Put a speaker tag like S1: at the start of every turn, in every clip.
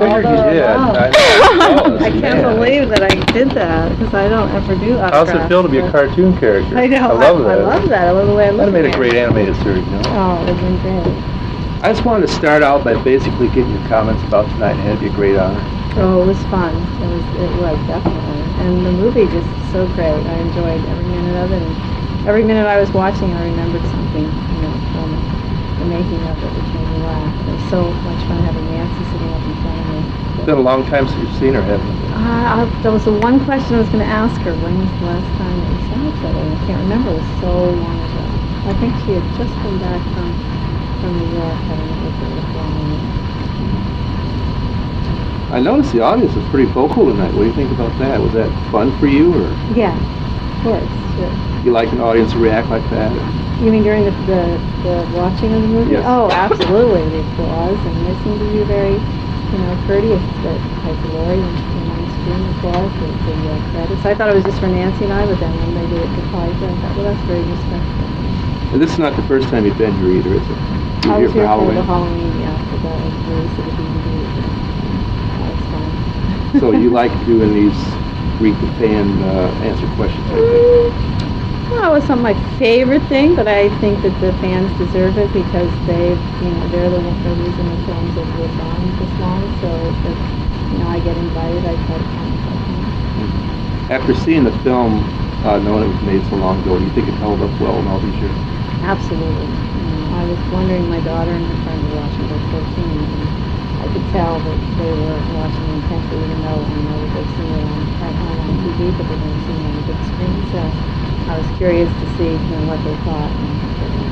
S1: figured you
S2: oh,
S1: did. I know.
S2: I can't
S1: Man.
S2: believe that I did that, because I don't ever do
S1: How's it feel to be a cartoon character?
S2: I know,
S1: I love
S2: I
S1: that.
S2: love that, I love the way I look
S1: That made a great animated series, you know?
S2: Oh, it's been great.
S1: I just wanted to start out by basically getting your comments about tonight, and it'd be a great honor.
S2: Oh, it was fun. It was, it was definitely. And the movie just so great. I enjoyed every minute of it. And every minute I was watching, I remembered something, you know, from the making of it, which made. It was so much fun having Nancy sitting up in front of me.
S1: It's been a long time since you've seen her, haven't you?
S2: Uh, I, that was the one question I was going to ask her. When was the last time that we saw each other? I can't remember. It was so long ago. I think she had just come back from from New York, having lived there for a while.
S1: I noticed the audience was pretty vocal tonight. What do you think about that? Was that fun for you, or
S2: Yeah, of course, sure.
S1: you like an audience to react like that?
S2: You mean during the, the, the watching of the movie?
S1: Yes.
S2: Oh, absolutely, the applause, and they seem to be very, you know, courteous, but like Lori and, and on screen applause, the, the uh, credits. I thought it was just for Nancy and I, but then when they did it for Kaiser, I thought, well, that's very respectful.
S1: And this is not the first time you've been here either, is it? You
S2: I was
S1: here
S2: here
S1: for
S2: for the
S1: Halloween.
S2: Halloween, yeah, for the release of the DVD. That was fun.
S1: So you like doing these read the fan, uh, answer questions, I think.
S2: Well, it wasn't my favorite thing, but I think that the fans deserve it because they've, you know, they're the, the reason the films have lived on this long. So if, you know, I get invited, I try to come. can.
S1: After seeing the film, uh, knowing it was made so long ago, do you think it held up well in all these years?
S2: Absolutely. You know, I was wondering, my daughter and her friend were watching, they're 14, and I could tell that they were watching intently, even though I know that they've seen it on, at home on TV, but they've never seen it on the big screen. So I was curious to see, you know, what they thought and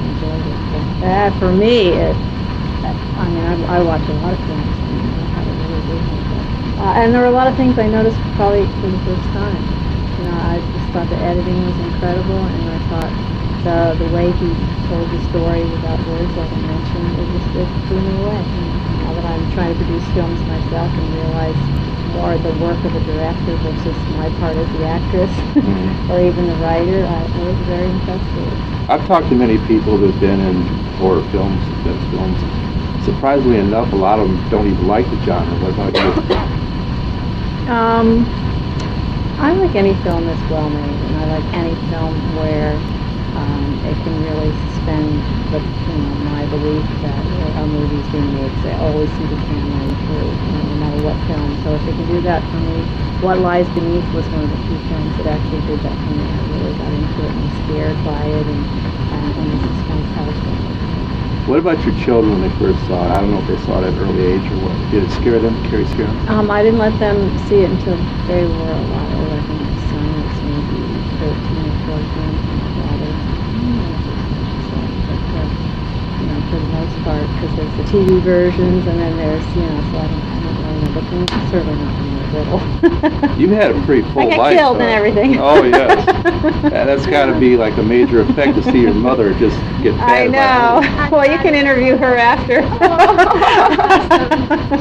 S2: enjoyed it. But, uh, for me, it, I mean, I, I watch a lot of films, uh, and there were a lot of things I noticed probably for the first time. You know, I just thought the editing was incredible, and I thought the the way he told the story without words, like I mentioned, it just it blew me away. And now that I'm trying to produce films myself and realize more the work of a director versus my part as the actress
S1: Mhm.
S2: or even the writer, I, I was very impressed with it.
S1: I've talked to many people who've been in horror films, suspense films. Surprisingly enough, a lot of them don't even like the genre. What about you?
S2: Um, I like any film that's well made, and I like any film where um, it can really suspend the, you know, my belief that a movie's being made. 'cause I always see the camera through, you know, no matter what film. So if they can do that for me, What Lies Beneath was one of the few films that actually did that for me. I really got into it and was scared by it, and and, and the suspense.
S1: What about your children when they first saw it? I don't know if they saw it at an early age or what. Did it scare them? Carrie scare them?
S2: Um, I didn't let them see it until they were a lot older. I think my son was maybe 13 or 14, and my daughter, mm, so, but, uh, you know, for the most part, because there's the TV versions, and then there's, you know, so I don't, I don't really know, but they're certainly not when they were little.
S1: You've had a pretty full
S2: I got
S1: life.
S2: killed and everything.
S1: Oh, yes. Yeah, that's got to be like a major effect to see your mother just get
S2: I know. Well, you can interview her after.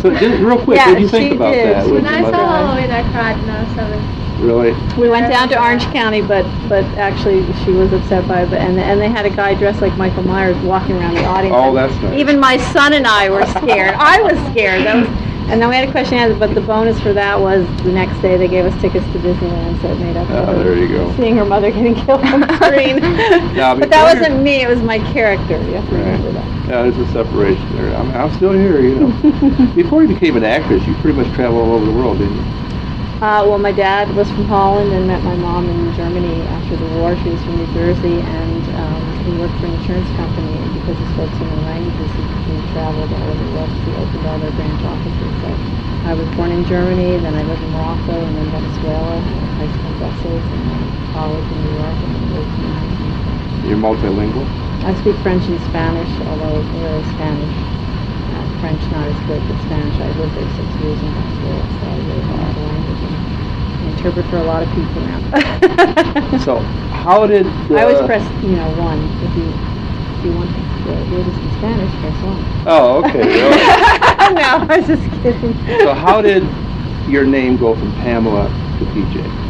S1: So just real quick,
S2: Yeah,
S1: what do you think about
S2: did.
S1: that?
S2: She
S1: What
S3: When I saw Halloween, I cried when I was seven.
S1: Really?
S2: We went down to Orange County, but but actually she was upset by it. But, and and they had a guy dressed like Michael Myers walking around the audience.
S1: Oh, that's nice.
S2: Even my son and I were scared. I was scared. That was, and then we had a question answer. But the bonus for that was the next day they gave us tickets to Disneyland, so it made up Oh,
S1: there you go.
S2: seeing her mother getting killed on the screen.
S1: Now,
S2: but that wasn't me. It was my character. You have to
S1: Right.
S2: remember that.
S1: Yeah, there's a separation there. I'm, I'm still here, you know. Before you became an actress, you pretty much traveled all over the world, didn't you?
S2: Uh, well, my dad was from Holland and met my mom in Germany after the war. She was from New Jersey, and um, he worked for an insurance company. And because he spoke so many languages, he, he traveled all over the world. He opened all their branch offices. So I was born in Germany, then I lived in Morocco, and then Venezuela, and high school in Brussels, and then college in New York, and then moved to
S1: You're multilingual.
S2: I speak French and Spanish, although really Spanish. French not as good, but Spanish. I lived there six years in high school, so I really know the language and I interpret for a lot of people now.
S1: So, how did the...
S2: I always press, you know, one. If you if you want the words in Spanish, press one.
S1: Oh, okay. really?
S2: no, I was just kidding.
S1: so, how did your name go from Pamela to PJ?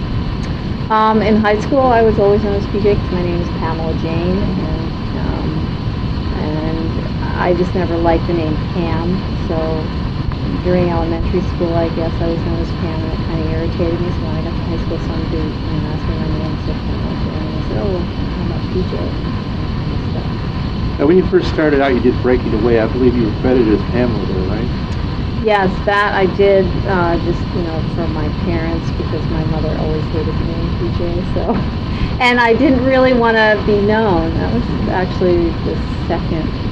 S2: Um, in high school, I was always known as PJ because my name is Pamela Jane, and I just never liked the name Pam. So during elementary school, I guess I was known as Pam, and it kind of irritated me. So when I got to high school, somebody you know, asked me my name, and said Pam and I said, oh, how about PJ? And.
S1: Now, when you first started out, you did Breaking Away. I believe you were credited as Pamela there, right?
S2: Yes, that I did, uh, just, you know, for my parents, because my mother always hated the name PJ, so. And I didn't really want to be known. That was actually the second,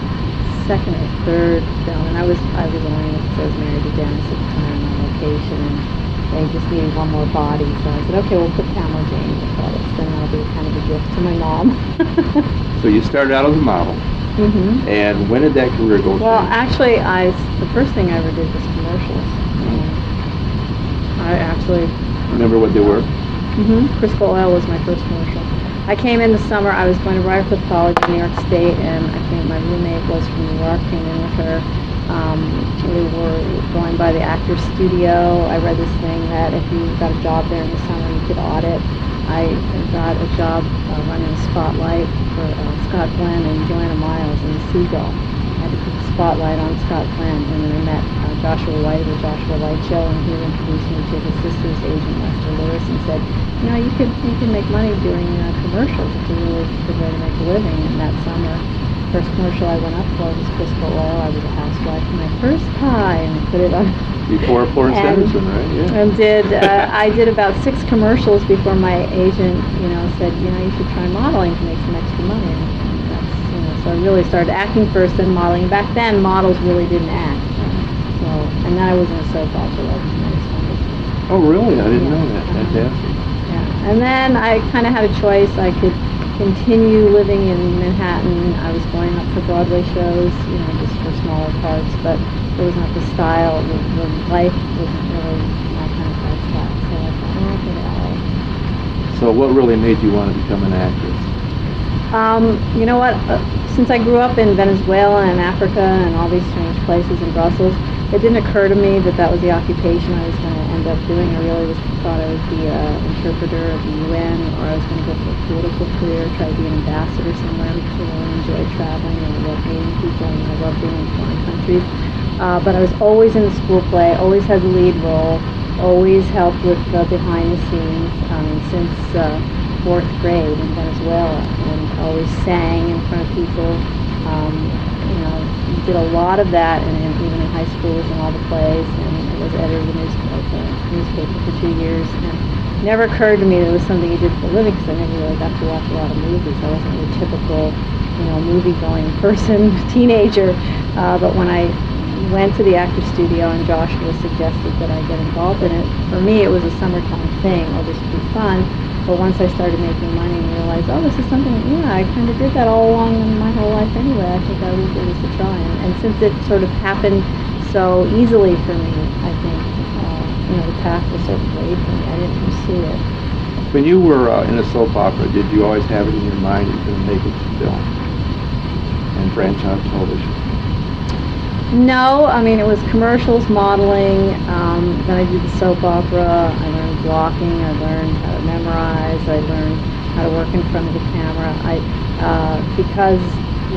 S2: second or third film, and I was, I was only, because I was married to Dennis at the time on location, and they just needed one more body, so I said, okay, we'll put Pamela Jane in credits, then that'll be kind of a gift to my mom.
S1: So you started out as a model.
S2: hmm
S1: And when did that career go
S2: Well,
S1: through?
S2: actually, I the first thing I ever did was commercials. Um, I actually,
S1: Remember what they were?
S2: hmm Crisco Oil was my first commercial. I came in the summer. I was going to Briarcliff College in New York State, and I think my roommate was from New York. Came in with her. Um, we were going by the Actors Studio. I read this thing that if you got a job there in the summer, you could audit. I got a job uh, running a spotlight for uh, Scott Glenn and Joanna Miles in Seagull. I had to the spotlight on Scott Glenn, and then I met uh, Joshua White at the Joshua Light Show, and he introduced me to his sister's agent, Lester Lewis, and said, you know, you could you could make money doing uh, commercials. It's a really good way to make a living. And that summer, first commercial I went up for was Crisco Oil. I was a housewife in my first and put it on
S1: Before Florence
S2: And-
S1: Henderson, right? Yeah.
S2: and did uh, I did about six commercials before my agent, you know, said, you know, you should try modeling to make some extra money. And that's, you know, so I really started acting first, then modeling. Back then, models really didn't act. So, and then I was in a soap opera. That was nice fun.
S1: Oh, really? I didn't
S2: Yeah.
S1: know that. Fantastic.
S2: Yeah. And then I kind of had a choice. I could continue living in Manhattan. I was going up for Broadway shows, you know, just for smaller parts, but it was not the style. The, the life wasn't really my kind of lifestyle. So I thought, oh, I'll go to LA.
S1: So what really made you want to become an actress?
S2: Um, you know what? Uh, since I grew up in Venezuela and Africa and all these strange places in Brussels, it didn't occur to me that that was the occupation I was going to end up doing. I really was thought I would be an interpreter of the UN, or I was going to go for a political career, try to be an ambassador somewhere because I really traveling and I love meeting people and I love being in foreign countries. Uh, but I was always in the school play, always had the lead role, always helped with the behind the scenes um, since uh, fourth grade in Venezuela, and always sang in front of people. Um, you know, did a lot of that, and, and even in high school was in all the plays, and was editor of the newspaper, newspaper for two years. And never occurred to me that it was something you did for a living because I never really got to watch a lot of movies. I wasn't your typical, you know, movie-going person, teenager. Uh, but when I went to the actor studio and Joshua suggested that I get involved in it. For me, it was a summertime thing. This would be fun. But once I started making money and realized, oh, this is something, yeah, I kind of did that all along in my whole life anyway. I think I would give this a try. And, and since it sort of happened so easily for me, I think, uh, you know, the path was sort of laid for me. I didn't pursue it.
S1: When you were uh, in a soap opera, did you always have it in your mind you're going to make it to film and branch out television?
S2: No, I mean it was commercials, modeling. Um, then I did the soap opera. I blocking. I learned how to memorize. I learned how to work in front of the camera. I uh, because,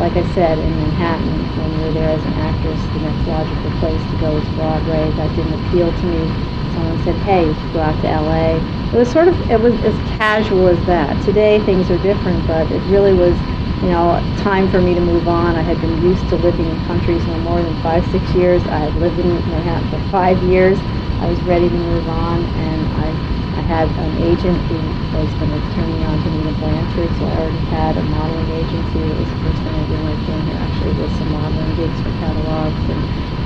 S2: like I said, in Manhattan, when you're there as an actress, the next logical place to go is Broadway. That didn't appeal to me. Someone said, "Hey, you should go out to LA." It was sort of it was as casual as that. Today things are different, but it really was you know, time for me to move on. I had been used to living in countries no more than five, six years. I had lived in Manhattan for five years. I was ready to move on, and I, I had an agent who was going to turn me on to Nina Blanchard, so I already had a modeling agency. It was the first thing I did when I came here, actually, with some modeling gigs for catalogs, and,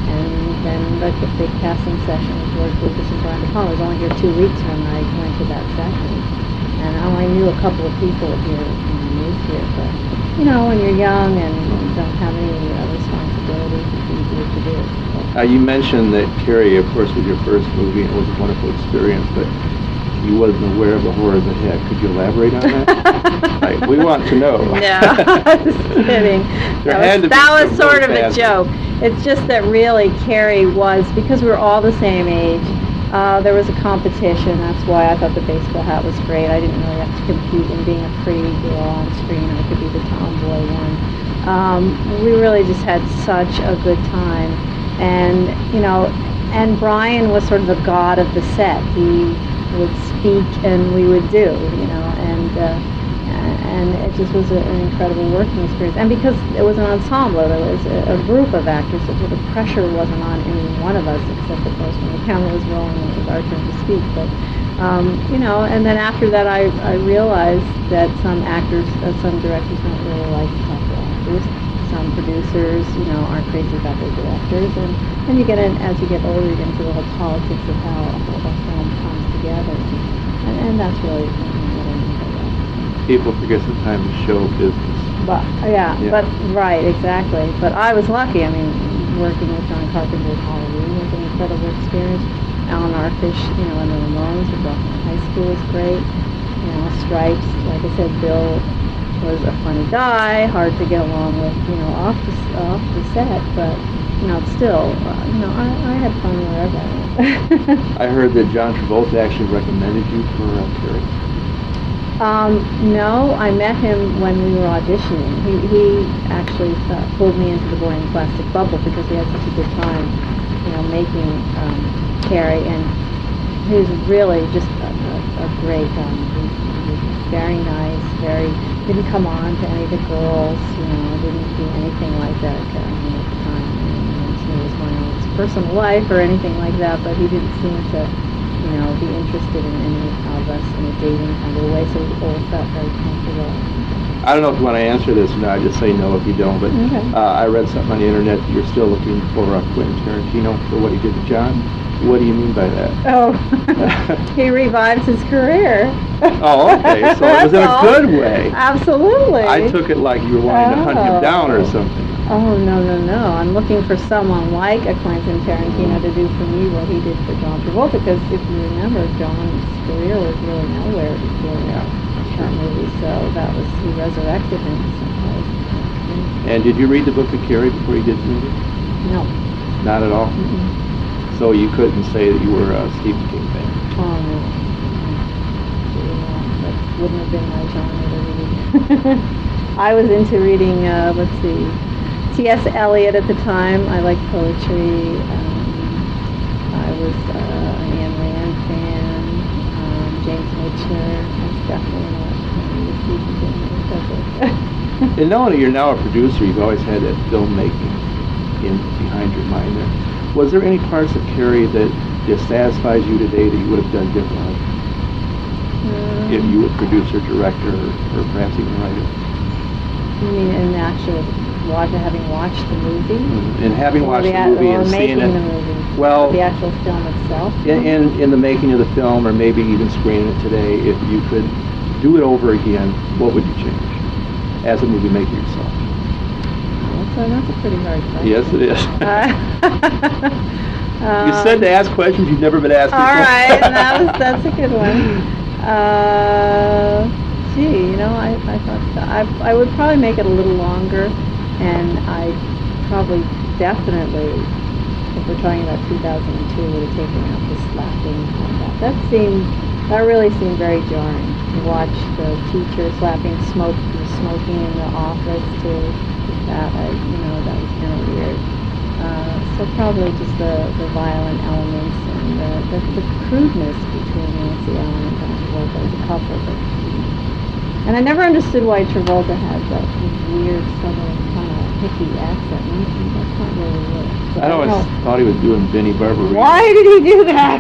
S2: and then like the big casting session with George Lucas and Brian De Palma. I was only here two weeks when I went to that session, and I only knew a couple of people here when I moved here, but you know, when you're young and you don't have any uh, responsibilities, it's easier to do.
S1: Uh, you mentioned that Carrie, of course, was your first movie. It was a wonderful experience, but you wasn't aware of the horrors ahead. Could you elaborate on that? Right, we want to know.
S2: No, just kidding.
S1: There
S2: that was, that was sort of a joke. It's just that really Carrie was, because we were all the same age, uh, there was a competition. That's why I thought the baseball hat was great. I didn't really have to compete in being a pretty girl on screen. I could be the tomboy one. Um, we really just had such a good time. And, you know, and Brian was sort of the god of the set. He would speak and we would do, you know, and uh, and it just was a, an incredible working experience. And because it was an ensemble, there was a, a group of actors, so the pressure wasn't on any one of us, except of course when the camera was rolling and it was our turn to speak. But um, you know, and then after that, I, I realized that some actors, uh, some directors don't really like to talk to actors. Some producers, you know, aren't crazy about their directors, and then you get in as you get older, you get into the whole politics of how a whole film comes together, and, and that's really by that.
S1: People forget sometimes show business.
S2: But yeah,
S1: Yeah.
S2: but right, exactly. But I was lucky. I mean, working with John Carpenter at Halloween was an incredible experience. Allan Arkush, you know, in the Ramones at Rock 'n' Roll High School was great. You know, Stripes, like I said, Bill was a funny guy, hard to get along with, you know, off the off the set, but you know, still, uh, you know, I, I had fun wherever I went.
S1: I heard that John Travolta actually recommended you for uh, Carrie.
S2: Um, no, I met him when we were auditioning. He, he actually uh, pulled me into the Boy in the Plastic Bubble because we had such a good time, you know, making um, Carrie, and he was really just a, a, a great um, he, he very nice, very didn't come on to any of the girls, you know, didn't do anything like that mean, at the time. Didn't was his personal life or anything like that, but he didn't seem to you know, be interested in any of us in a dating kind of way, so we all felt very comfortable.
S1: I don't know if you want to answer this or not. I Just say no if you don't. But
S2: Okay.
S1: uh, I read something on the internet that you're still looking for uh, Quentin Tarantino for what he did to John. What do you mean by that?
S2: Oh, he revives his career.
S1: Oh, okay. So it was in a good way.
S2: Absolutely.
S1: I took it like you were wanting to hunt him down or
S2: Oh.
S1: something.
S2: Oh, no, no, no. I'm looking for someone like a Quentin Tarantino to do for me what he did for John Travolta, because if you remember, John's career was really nowhere before that movie, so that was, he resurrected him in some ways.
S1: And did you read the book of Carrie before you did the movie?
S2: No.
S1: Not at all.
S2: Mm-mm.
S1: So you couldn't say that you were a Stephen King fan.
S2: Oh, no. Absolutely. That wouldn't have been my genre to read. I was into reading, uh, let's see, T.S. Eliot at the time. I liked poetry. Um, I was uh, an Ayn Rand fan. Um, James Mitchell. I was definitely
S1: And knowing that you're now a producer, you've always had that filmmaking in behind your mind there. Was there any parts of Carrie that just satisfies you today that you would have done differently
S2: Um,
S1: if you were producer, director, or perhaps even writer?
S2: You mean in the actual, watch, having watched the movie?
S1: And having watched the
S2: act-
S1: movie and seeing it,
S2: the movie?
S1: well,
S2: The actual film itself?
S1: in, in, in the making of the film, or maybe even screening it today, if you could do it over again, what would you change as a movie maker yourself?
S2: That's a, that's a pretty hard question.
S1: Yes, it is.
S2: Uh,
S1: you said to ask questions you've never been asked
S2: All
S1: before.
S2: right, that was, that's a good one. Uh, gee, you know, I, I thought, I, I would probably make it a little longer, and I probably definitely, if we're talking about 2002, would have taken out the slapping combat. That seemed, that really seemed very jarring. To watch the teacher slapping smoke, smoking in the office to that, I, you know, that was kind of weird. Uh, so probably just the, the violent elements and the, the, the crudeness between Nancy Allen and Travolta as a couple. But, and I never understood why Travolta had that weird southern hippie accent. That's not really it. But
S1: I always thought he was doing Vinnie Barbarino.
S2: Why did he do that?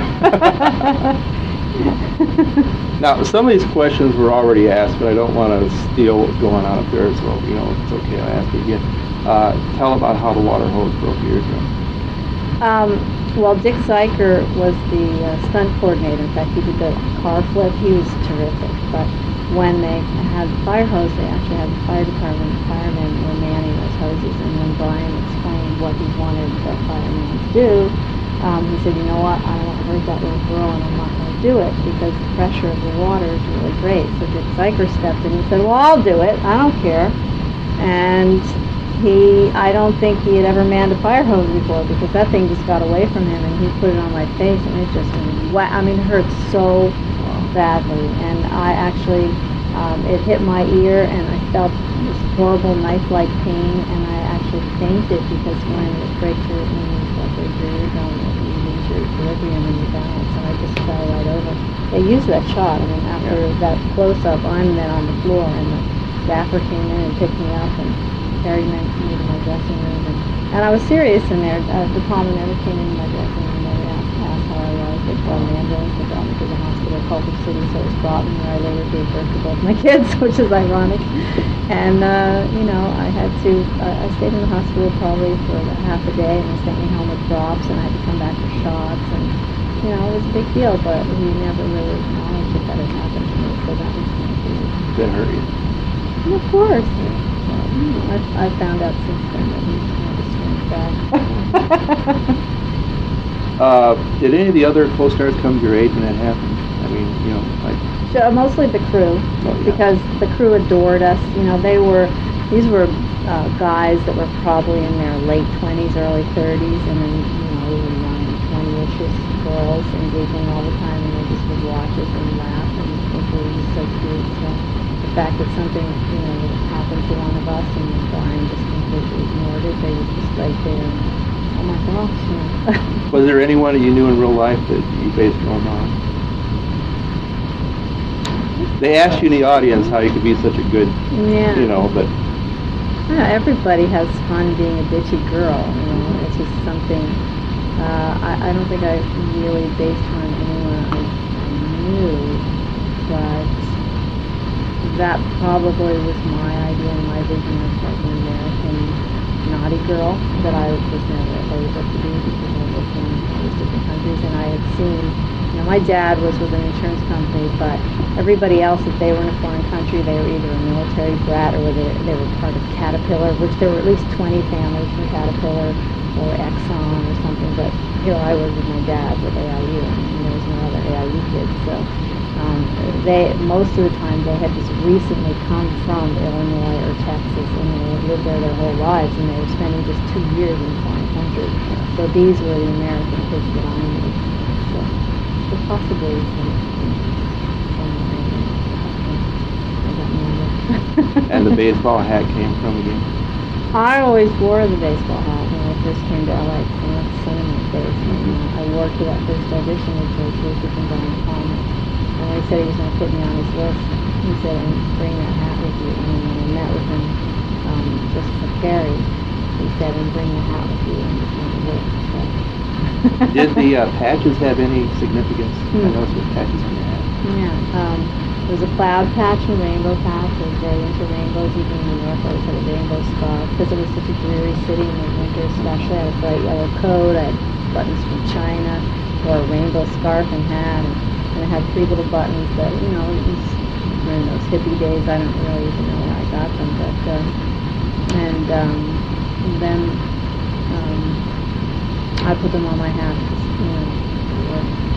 S1: Now, some of these questions were already asked, but I don't want to steal what's going on up there, so, you know, it's okay, I'll ask it again. Uh, tell about how the water hose broke your eardrum.
S2: Um, well, Dick Ziker was the uh, stunt coordinator. In fact, he did the car flip. He was terrific. But when they had the fire hose, they actually had the fire department firemen were manning And when Brian explained what he wanted the fireman to do, um, he said, "You know what? I don't want to hurt that little girl, and I'm not going to do it because the pressure of the water is really great." So Dick Ziker stepped in and said, "Well, I'll do it. I don't care." And he, I don't think he had ever manned a fire hose before because that thing just got away from him and he put it on my face and it just I mean, it hurt so badly. And I actually, um, it hit my ear and I felt this horrible knife-like pain and I actually fainted because when it breaks your, when you like your eardrum, it leaves your equilibrium and your balance, and I just fell right over. They used that shot, I mean, after that close-up, I'm then on the floor, and the staffer came in and picked me up and carried me to my dressing room, and, and I was serious in there. Uh, De Palma never came into my dressing room, asked, asked how I was. They called an ambulance, they brought me to the hospital, Culver City, so it was Brotman, where I later gave birth to both my kids, which is ironic. And, uh, you know, I had to, uh, I stayed in the hospital probably for about half a day, and they sent me home with drops, and I had to come back for shots, and, you know, it was a big deal, but we never really acknowledged that that had happened to me, so that was kind of weird.
S1: Did that hurt you?
S2: And of course, well, you know, I've, I've found out since then that he's kind of a strange guy.
S1: Uh, did any of the other co-stars come to your aid when that happened? I mean, you know, like,
S2: So, mostly the crew,
S1: Oh, yeah.
S2: because the crew adored us. You know, they were, these were uh, guys that were probably in their late 20s, early 30s, and then, you know, we were young, 20-ish girls engaging all the time, and they just would watch us and laugh and we were so cute. So the fact that something, you know, would happen to one of us and Brian just completely ignored it, they were just right there. And, oh my gosh, you know.
S1: was there anyone that you knew in real life that you based film on? They asked you in the audience how you could be such a good,
S2: yeah.
S1: you know, but
S2: Yeah, everybody has fun being a bitchy girl. You know, it's just something. Uh, I, I don't think I really based on anyone I knew, but that probably was my idea and my vision of like an American naughty girl that I was never able to be because I lived in all these different countries and I had seen. Know, my dad was with an insurance company, but everybody else, if they were in a foreign country, they were either a military brat or they, they were part of Caterpillar, which there were at least 20 families from Caterpillar or Exxon or something. But here I was with my dad with AIU, and there was no other AIU kids. So um, they most of the time they had just recently come from Illinois or Texas, and they had lived there their whole lives, and they were spending just two years in a foreign country. So these were the American kids that I knew. So, so possibly some, some, I don't know.
S1: and the baseball hat came from again.
S2: I always wore the baseball hat when I first came to LA. Know, it's sun in my face. And, uh, I wore it to that first audition with George Lucas and Brian De Palma. And when he said he was going to put me on his list, he said, and bring that hat with you. And when I met with him um, just for Carrie, he said, and bring the hat with you and it's going to. So.
S1: Did the uh, patches have any significance? I
S2: Hmm.
S1: noticed with patches on your hat.
S2: Yeah, um, there was a cloud patch and rainbow patch. I was very into rainbows. Even in New York, I always had a rainbow scarf because it was such a dreary city in the winter, especially. I had a bright yellow coat. I had buttons from China, wore a rainbow scarf and hat, and, and it had three little buttons that, you know, it was during those hippie days. I don't really even know where I got them, but, uh, and, um, then, um, I put them on my hat.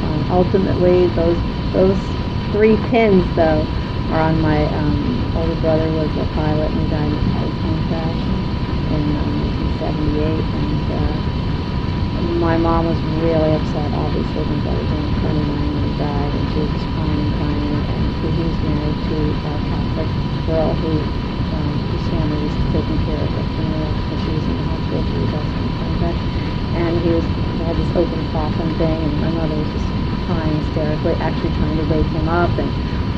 S2: Um, ultimately, those those three pins though are on my um, older brother was a pilot and died in a plane crash in um, 1978, and uh, my mom was really upset. Obviously, my brother was only 29 when he died, and she was crying and crying. And he was married to a Catholic girl who um, whose family was taking care of her funeral because she was in the hospital. She was also in a crash and he was had this open coffin thing, and my mother was just crying hysterically, actually trying to wake him up, and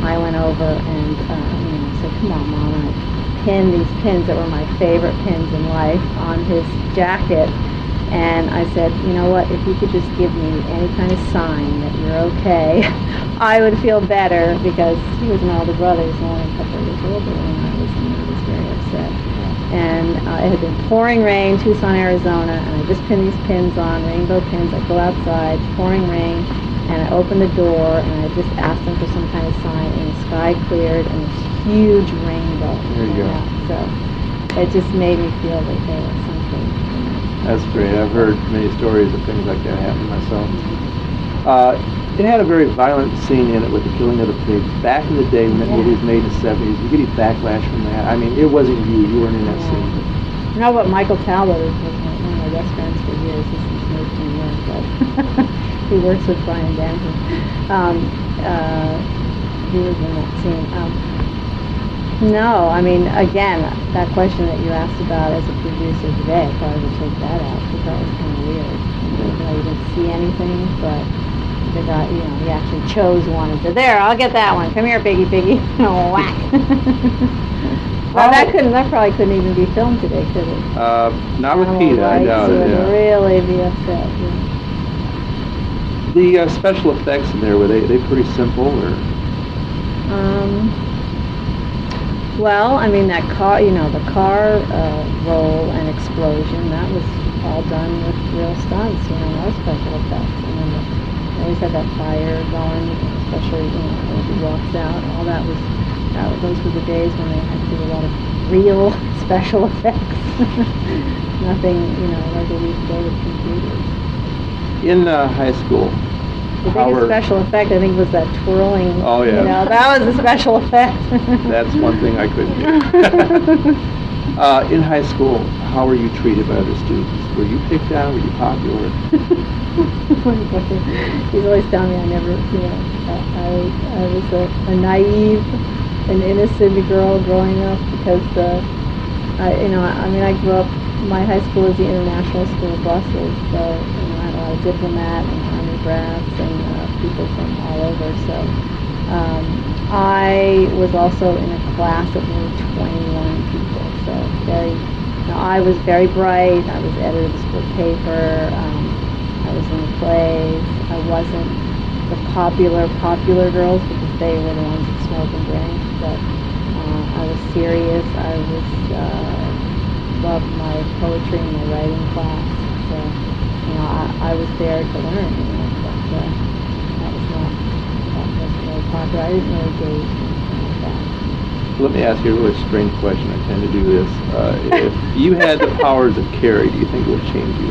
S2: I went over and uh, you know said, "Come on, mom," and I pinned these pins that were my favorite pins in life on his jacket. And I said, you know what, if you could just give me any kind of sign that you're okay, I would feel better because he was my older brother. He was only a couple of years older when I was, and I was very upset and uh, it had been pouring rain, Tucson, Arizona, and I just pinned these pins on, rainbow pins. I go outside, pouring rain, and I open the door, and I just asked them for some kind of sign, and the sky cleared, and this huge rainbow.
S1: There you go.
S2: out. So it just made me feel that there was something. you know.
S1: That's great. I've heard many stories of things like that happen myself. Uh, it had a very violent scene in it with the killing of the pig. Back in the day when that
S2: Yeah.
S1: movie was made in the 70s, you get backlash from that? I mean, it wasn't you. You weren't in that
S2: Yeah.
S1: scene.
S2: You know what? Michael Talbot was one of my best friends for years. He's to New York, but he works with Brian Danton. Um, uh, he was in that scene. Um, no, I mean, again, that question that you asked about as a producer today, I probably would take that out because that was kind of weird. You didn't see anything, but the guy, you know, he actually chose one and said, "There, I'll get that one. Come here, piggy, piggy." Whack. well, that couldn't. That probably couldn't even be filmed today, could it?
S1: Uh, not PETA, I doubt it,
S2: would
S1: yeah.
S2: really be upset. Yeah.
S1: The uh, special effects in there, were they, they pretty simple, or?
S2: Um, well, I mean that car, you know, the car uh, roll and explosion, that was all done with real stunts, you know, no special effects. And then the, they always had that fire going, especially, you know, when he walks out, all that was, that, those were the days when they had to do a lot of real special effects. Nothing, you know, like a week ago with computers.
S1: In uh, high school,
S2: The biggest special effect, I think, was that twirling.
S1: Oh, yeah.
S2: You know, that was a special effect.
S1: that's one thing I couldn't do. uh, in high school, how were you treated by other students? Were you picked on? Were you popular?
S2: He's always telling me I never, you know, I, I, was a, a naive and innocent girl growing up because, uh, I, you know, I, mean, I grew up, my high school was the International School of Brussels, so, you know, I had a lot of diplomat and army brats and uh, people from all over, so, um, I was also in a class of only 21 people, so very, now I was very bright, I was editor of the school paper, um, I was in the plays. I wasn't the popular, popular girls because they were the ones that smoked and drank. But uh, I was serious. I was uh, loved my poetry and my writing class. So you know, I, I was there to learn. You know, but uh, that was not that wasn't really popular. I didn't really that.
S1: Let me ask you a really strange question. I tend to do this. Uh, if you had the powers of Carrie, do you think it would change you?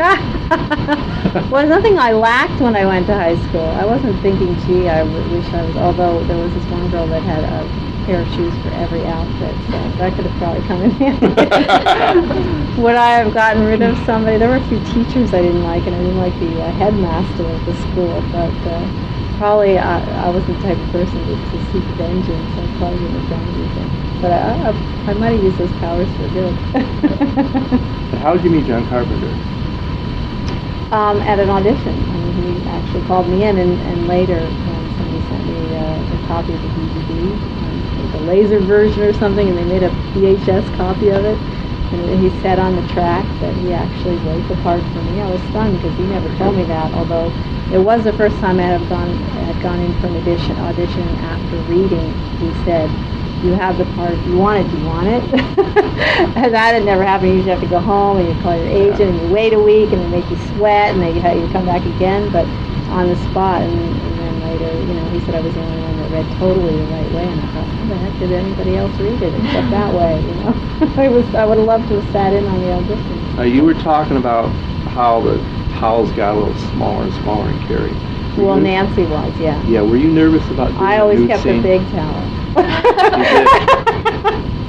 S2: well, nothing I lacked when I went to high school. I wasn't thinking, gee, I wish I was, although there was this one girl that had a pair of shoes for every outfit, so that could have probably come in handy. Would I have gotten rid of somebody? There were a few teachers I didn't like, and I didn't like the uh, headmaster of the school, but uh, probably I, I wasn't the type of person to, to seek vengeance. I probably wouldn't have done anything. But I, I, I might have used those powers for good.
S1: How did you meet John Carpenter?
S2: um, at an audition. I mean, he actually called me in, and, and later um, somebody sent me uh, a copy of the DVD, um, the laser version or something, and they made a VHS copy of it. And he said on the track that he actually wrote the part for me. I was stunned because he never told me that. Although it was the first time I had gone had gone in for an audition. Audition after reading, he said, "You have the part. If you want it, do you want it?" and that had never happened. You usually have to go home and you call your agent and you wait a week and they make you sweat and they you come back again, but on the spot. And, and then later, you know, he said I was the only one read totally the right way, and I thought, how the heck did anybody else read it except that way? You know, I was I would have loved to have sat in on the audition.
S1: Uh, you were talking about how the towels got a little smaller and smaller in Carrie. Were
S2: Well, Nancy was, yeah.
S1: Yeah, were you nervous about doing
S2: I
S1: a
S2: always
S1: nude
S2: kept
S1: scene?
S2: a big towel.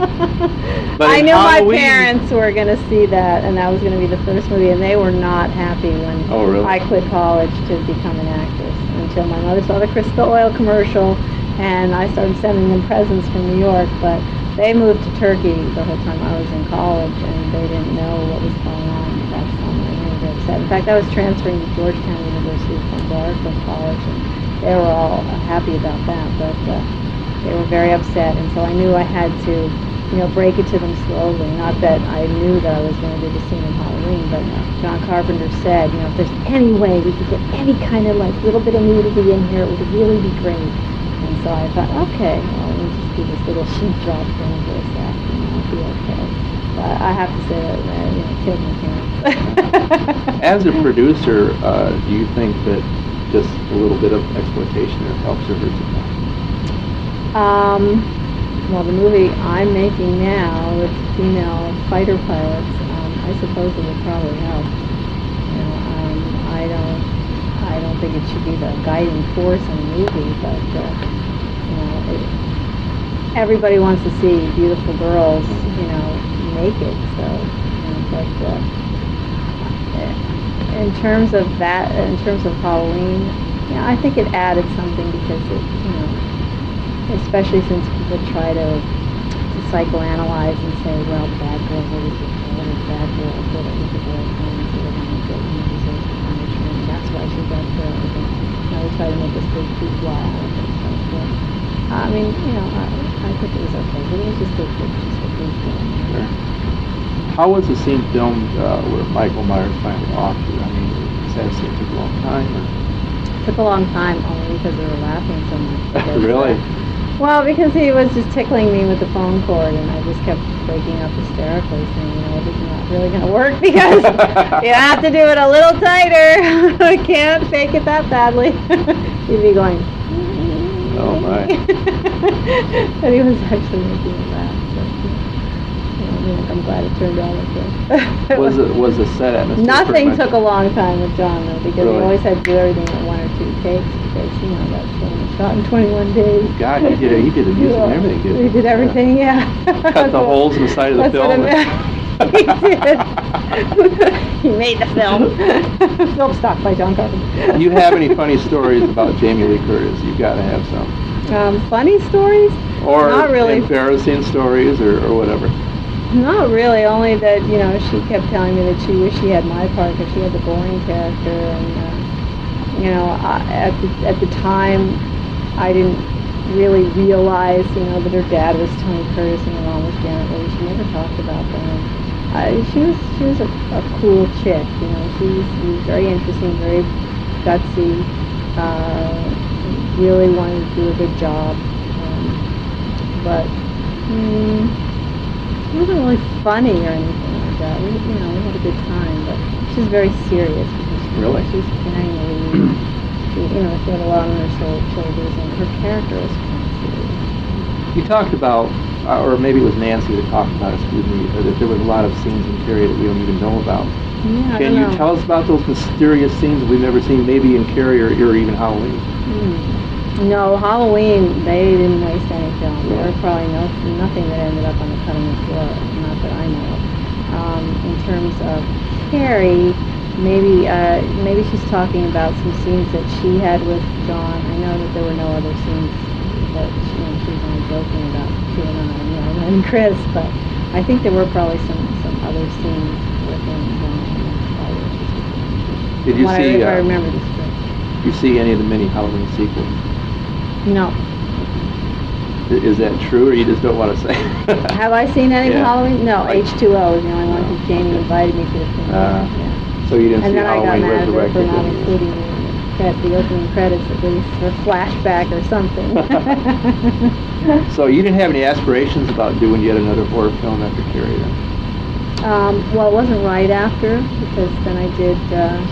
S1: But
S2: I knew my parents were going to see that, and that was going to be the first movie, and they were not happy when
S1: Oh, really?
S2: I quit college to become an actress until my mother saw the Crisco Oil commercial, and I started sending them presents from New York. But they moved to Turkey the whole time I was in college, and they didn't know what was going on that summer, and they were upset. In fact, I was transferring to Georgetown University from Briarcliff College, and they were all happy about that, but uh, they were very upset, and so I knew I had to you know, break it to them slowly. Not that I knew that I was going to do the scene in Halloween, but John Carpenter said, you know, if there's any way we could get any kind of like little bit of nudity in here, it would really be great. And so I thought, okay, well, let me just do this little sheet drop thing for a sec, and I'll be okay. But I have to say that, uh, you know, killed my parents.
S1: As a producer, uh, do you think that just a little bit of exploitation helps or hurts it?
S2: Um, well, the movie I'm making now with female fighter pilots, um, I suppose it would probably help. You know, um, I don't, I don't think it should be the guiding force in a movie, but uh, you know, it, everybody wants to see beautiful girls, you know, naked. So, you know, but uh, in terms of that, in terms of Halloween, yeah, I think it added something because it, you know especially since people try to, to psychoanalyze and say, well, bad girl always gets killed, or the bad girl, it was the and the good, and the good, and the good. why she got there. I think I would try to make this big boudoir out of it. So. I mean, you know, I, I think it was okay, but it was just a, just a film.
S1: Sure. How was the scene filmed uh, where Michael Myers finally off you? I mean, does that scene took a long time? Or?
S2: took a long time only because we were laughing so much.
S1: really?
S2: Well, because he was just tickling me with the phone cord, and I just kept breaking up hysterically, saying, you know, this is not really going to work because you have to do it a little tighter. I can't fake it that badly. He'd be going.
S1: Oh, my.
S2: but he was actually making me laugh. So, you know, I mean, I'm glad it turned out okay.
S1: was it was the set atmosphere?
S2: Nothing
S1: much-
S2: took a long time with John though, because
S1: Really?
S2: we always had to do everything in one or two takes because you know that in 21 days.
S1: God, he did. He did the music and everything, didn't
S2: He did everything, yeah.
S1: Cut the holes in the side of the
S2: That's what
S1: film.
S2: I meant. he did. he made the film. film stock by John Carpenter.
S1: You have any funny stories about Jamie Lee Curtis? You've got to have some.
S2: Um, funny stories?
S1: Or
S2: Not really.
S1: embarrassing stories or, or whatever.
S2: Not really, only that, you know, she kept telling me that she wished she had my part because she had the boring character. And, uh, you know, I, at, the, at the time, I didn't really realize, you know, that her dad was Tony Curtis and her mom was Janet Leigh. She never talked about them. Uh, she was she was a, a cool chick, you know. She was, she was very interesting, very gutsy. Uh, really wanted to do a good job, um, but mm, it wasn't really funny or anything like that. We, you know, we had a good time, but she was very serious because she,
S1: Really?
S2: she carrying the lead. She, you know, she had a lot on her shoulders, and her character was kind of serious.
S1: You talked about, uh, or maybe it was Nancy that talked about, excuse me, uh, that there was a lot of scenes in Carrie that we don't even know about.
S2: Yeah,
S1: Can you
S2: know.
S1: tell us about those mysterious scenes that we've never seen, maybe in Carrie or, or even Halloween?
S2: Hmm. No, Halloween, they didn't waste any film. There were probably no, nothing that ended up on the cutting room floor, not that I know of. Um, in terms of Carrie, maybe, uh, maybe she's talking about some scenes that she had with John. I know that there were no other scenes that, she, you know, she was only joking about she and I, you know, and Chris, but I think there were probably some, some other scenes with him and John. and that's probably what she's referring to.
S1: Did you
S2: What
S1: see,
S2: I
S1: uh,
S2: remember the script.
S1: You see any of the many Halloween sequels?
S2: No.
S1: Is that true, or you just don't want to say?
S2: Have I seen any
S1: Yeah.
S2: Halloween? No, H2O is the only one because Jamie invited me to the premiere.
S1: Ah.
S2: yeah.
S1: So you didn't
S2: And
S1: see
S2: then I got
S1: Halloween
S2: mad at her for
S1: Resurrected?
S2: not
S1: did you?
S2: including the, cred- the opening credits at least, or flashback or something.
S1: So you didn't have any aspirations about doing yet another horror film after Carrie then?
S2: um, well, it wasn't right after because then I did, uh,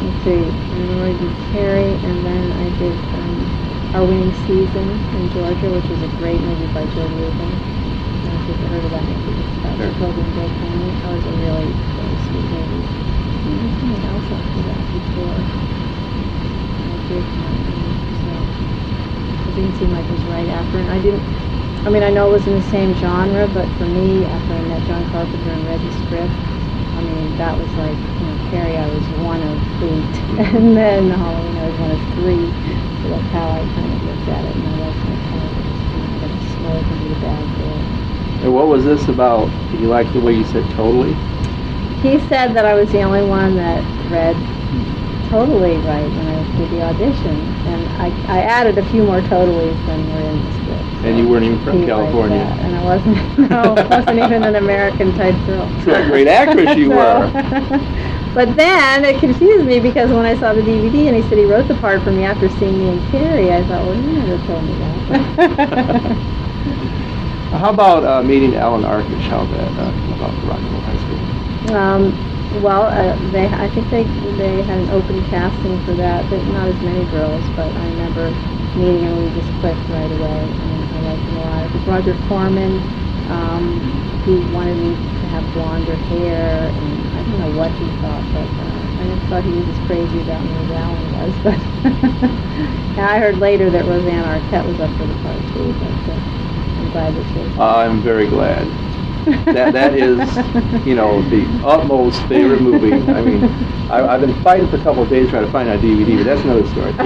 S2: let's see, I I did Carrie and then I did um, Our Winning Season in Georgia, which was a great movie by Joe Ruben. I don't know if you've heard of that movie. It's about
S1: Sure.
S2: Jacoby and Joe Canyon. That was a really, really sweet movie. That before. I did, so it didn't seem like it was right after, and I didn't, I mean, I know it was in the same genre, but for me, after I met John Carpenter and read his script, I mean, that was like, you know, Carrie, I was one of eight, and then Halloween, I was one of three, so that's how I kind of looked at it, and I was kind of, I got to smoke and the bad girl.
S1: And what was this about? Did you like the way you said totally?
S2: He said that I was the only one that read totally right when I did the audition, and I, I added a few more totallys than were in the script.
S1: And you weren't even from California.
S2: that, And I wasn't, no, wasn't even an American type girl.
S1: What a great actress you
S2: So-
S1: were.
S2: But then it confused me because when I saw the DVD and he said he wrote the part for me after seeing me in Carrie, I thought, well, you never told me that.
S1: How about uh, meeting Allan Arkush? How'd that uh, about High School?
S2: Um, well, uh, they, I think they, they had an open casting for that, but not as many girls, but I remember meeting him, we just clicked right away, and I liked him a lot. I think Roger Corman, um, he wanted me to have blonder hair, and I don't know what he thought, but, uh, I just thought he was as crazy about me as Alan was, but, and I heard later that Rosanna Arquette was up for the part too, but, uh, I'm glad that she was.
S1: I'm very glad. That that is, you know, the utmost favorite movie. I mean, I, I've been fighting for a couple of days trying to find that DVD, but that's another story.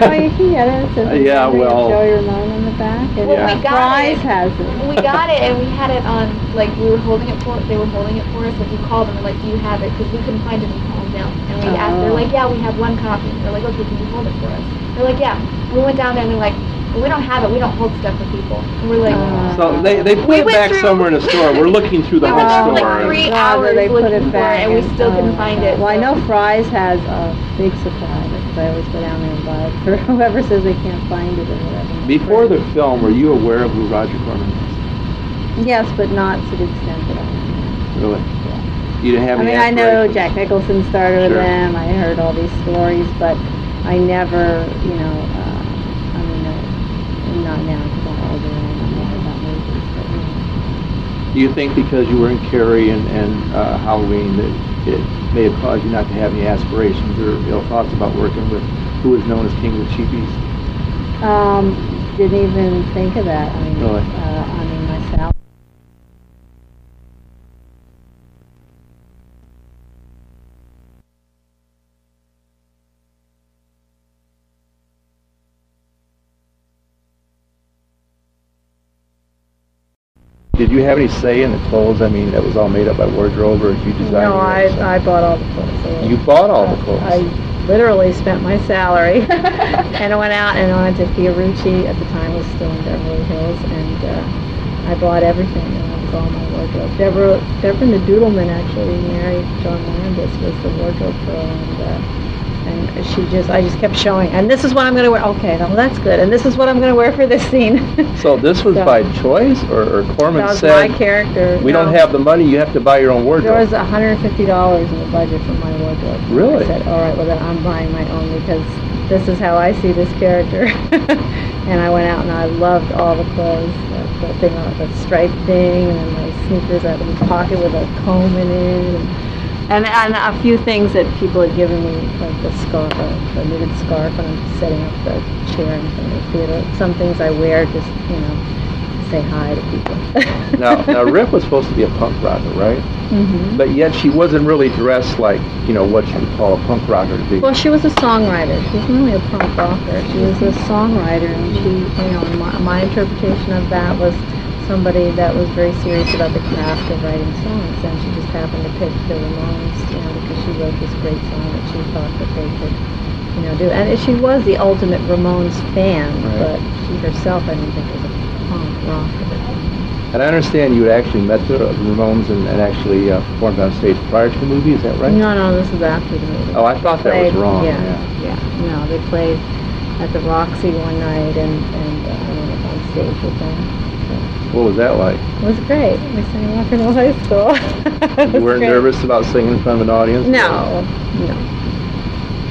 S2: No, you
S1: Uh,
S2: can get it. It says
S1: Yeah,
S2: Remember
S1: well-
S2: Joey Ramone on the back. And
S3: Well,
S1: we
S3: got
S2: prize
S3: it.
S2: has it.
S3: We got it and we had it on, like, we were holding it for, they were holding it for us, like, we called them and like, do you have it? Because we couldn't find it in home down, and and we asked, they're
S2: Oh.
S3: like, yeah, we have one copy. And they're like, okay, can you hold it for us? They're like, yeah. We went down there and they're like, well, we don't have it. We don't hold stuff for people. And we're like,
S2: Uh,
S1: So they, they put
S3: We
S1: it back
S3: through-
S1: somewhere in the store. We're looking through the
S3: We
S1: whole
S3: went through, like,
S1: store. and-
S3: three- hours
S2: they put
S3: looking
S2: it
S3: for
S2: back
S3: it, and we
S2: in.
S3: still couldn't
S2: Oh,
S3: find it,
S2: Well, I know Fry's has a big supply, because I always go down there and buy it for whoever says they can't find it or whatever.
S1: Before the film, were you aware of who Roger Corman was?
S2: Yes, but not to the extent that I am
S1: Really?
S2: now.
S1: You didn't have
S2: I
S1: any
S2: mean, I know? Jack Nicholson started with them, I heard all these stories, but I never, you know, not now, because I'm older and I'm more about movies, but, you know.
S1: Do you think because you were in Carrie and, and uh, Halloween that it may have caused you not to have any aspirations or ill thoughts about working with who was known as King of the Cheapies?
S2: Um, didn't even think of that. I mean,
S1: Really?
S2: uh, I mean, myself.
S1: Did you have any say in the clothes? I mean, that was all made up by wardrobe or did you design
S2: No, I? I bought all the clothes. so-
S1: You bought all the clothes?
S2: I literally spent my salary and I went out and I went to Fiorucci at the time was still in Beverly Hills and uh, I bought everything and that was all my wardrobe. Deborah, Deborah Nadoolman actually married John Landis was the wardrobe girl and uh, and she just I just kept showing and this is what I'm going to wear. Okay, well that's good. And this is what I'm going to wear for this scene.
S1: So this was
S2: So-
S1: by choice or, or Corman
S2: that was
S1: said,
S2: my character.
S1: we don't have the money, you have to buy your own wardrobe.
S2: There was $150 in the budget for my wardrobe.
S1: Really?
S2: I said, all right, well then I'm buying my own because this is how I see this character. and I went out and I loved all the clothes, that, that thing, uh, that striped thing, and my sneakers, that little pocket with a comb in it, and, and, and a few things that people had given me, like the scarf, uh, the knitted scarf, when I'm setting up the chair in front of the theater. Some things I wear just, you know, to say hi to people.
S1: Now, now Riff was supposed to be a punk rocker, right?
S2: Mm -hmm.
S1: But yet she wasn't really dressed like, you know, what you would call a punk rocker to be.
S2: Well, she was a songwriter. She wasn't really a punk rocker. She was a songwriter, and she, you know, my, my interpretation of that was somebody that was very serious about the craft of writing songs, and she just happened to pick the Ramones, you know, because she wrote this great song that she thought that they could, you know, do. And she was the ultimate Ramones fan,
S1: Right.
S2: but she herself, I don't think was a punk rocker.
S1: And I understand you had actually met the Ramones and, and actually uh, performed on stage prior to the movie, is that right?
S2: No, no, this is after the movie.
S1: Oh, I thought that was
S2: played-
S1: wrong,
S2: Yeah,
S1: yeah.
S2: yeah, no, they played at the Roxy one night and, and uh, I went up on stage with them.
S1: What was that like?
S2: It was great. We sang rock and roll high school.
S1: You weren't
S2: great.
S1: nervous about singing in front of an audience?
S2: No, no.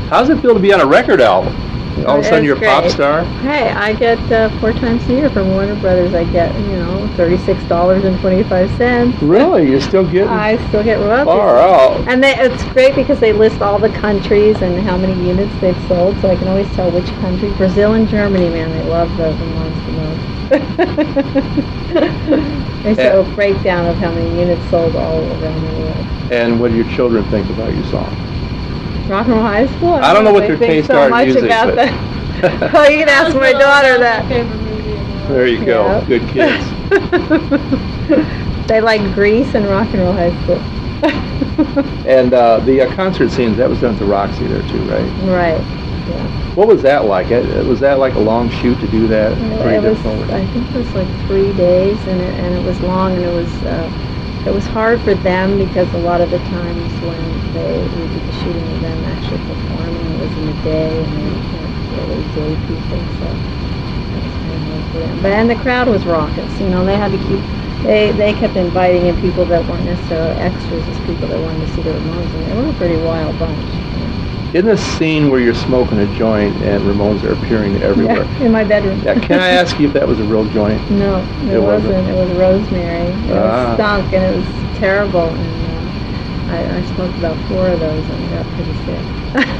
S1: How does it feel to be on a record album? All of a sudden you're a pop star?
S2: Hey, I get uh, four times a year from Warner Brothers. I get, you know, thirty-six dollars and twenty-five cents.
S1: Really? You're still getting
S2: I still get royalties.
S1: far out?
S2: And they, it's great because they list all the countries and how many units they've sold, so I can always tell which country. Brazil and Germany, man, they love the Ramones the most. they show a breakdown of how many units sold all around the world.
S1: And what do your children think about your song?
S2: Rock and Roll High School.
S1: I don't know what
S2: they
S1: their
S2: think
S1: tastes
S2: so
S1: are in
S2: much
S1: music,
S2: about
S1: but-
S2: that. well, you can ask my daughter that.
S1: There you go.
S2: Yeah.
S1: Good kids.
S2: they like Grease and Rock and Roll High School.
S1: And uh, the uh, concert scenes, that was done at the Roxy there too, right?
S2: right. Yeah.
S1: What was that like? It- Was that like a long shoot to do that? Pretty
S2: It was. I think it was like three days, and it, and it was long, and it was, uh, it was hard for them because a lot of the times when they we did the shooting of them actually performing, it was in the day, and they weren't really day people, so that was kind of hard for them. But and the crowd was raucous, you know. They had to keep, they they kept inviting in people that weren't necessarily extras, as people that wanted to see the Ramones, and they were a pretty wild bunch. you
S1: In this scene where you're smoking a joint and Ramones are appearing everywhere,
S2: Yeah, in my bedroom.
S1: yeah, can I ask you if that was a real joint?
S2: No, it,
S1: It wasn't?
S2: wasn't. It was rosemary. It
S1: Ah.
S2: was stunk and it was terrible. And uh, I, I smoked about four of those and got pretty sick.